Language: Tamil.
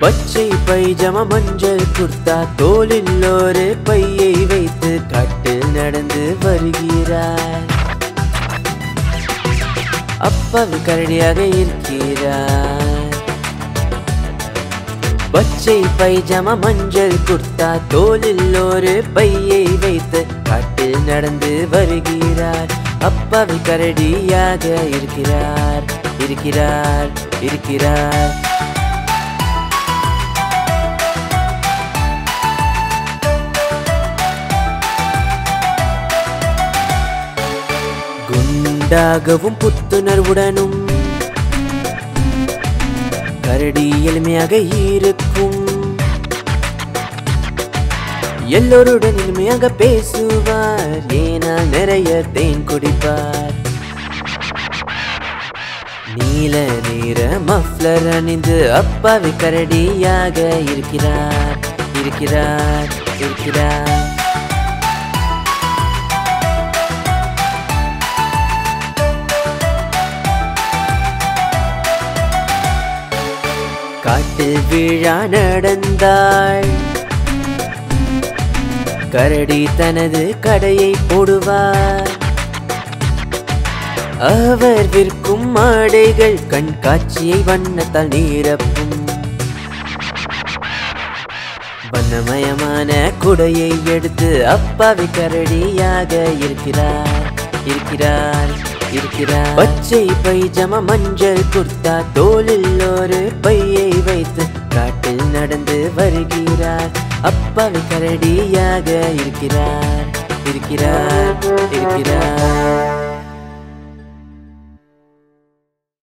பச்சை பைஜம மஞ்சள் குர்த்தா தோளில் ஒரு பையை வைத்து காட்டில் நடந்து வருகிறார். அப்பாவி கரடியாக இருக்கிறார். பச்சை பைஜம மஞ்சள் குர்த்தா தோளில் ஒரு பையை வைத்து காட்டில் நடந்து வருகிறார். அப்பாவி கரடியாக இருக்கிறார் இருக்கிறார் இருக்கிறார். குண்டாகவும் புத்துணர்வுடனும் கரடி எளிமையாக இருக்கும். எல்லோருடன் இனிமையாக பேசுவார். ஏனா நிறைய தேன் குடிப்பார். நீல நீர மஃப்ளர் அணிந்து அப்பாவி கரடியாக இருக்கிறார். இருக்கிறார் இருக்கிறார். காட்டில் விழா நடந்தாள் கரடி தனது கடையை போடுவார். அவர் விற்கும் ஆடைகள் கண்காட்சியை வண்ணத்தால் நிரப்பும். வண்ணமயமான குடையை எடுத்து அப்பாவி கரடியாக இருக்கிறார். இருக்கிறார் இருக்கிறார். பச்சை பைஜம மஞ்சள் குர்த்தா தோலில் ஒரு பையை அப்பாவி கரடியாக இருக்கிறார் இருக்கிறார் இருக்கிறார்.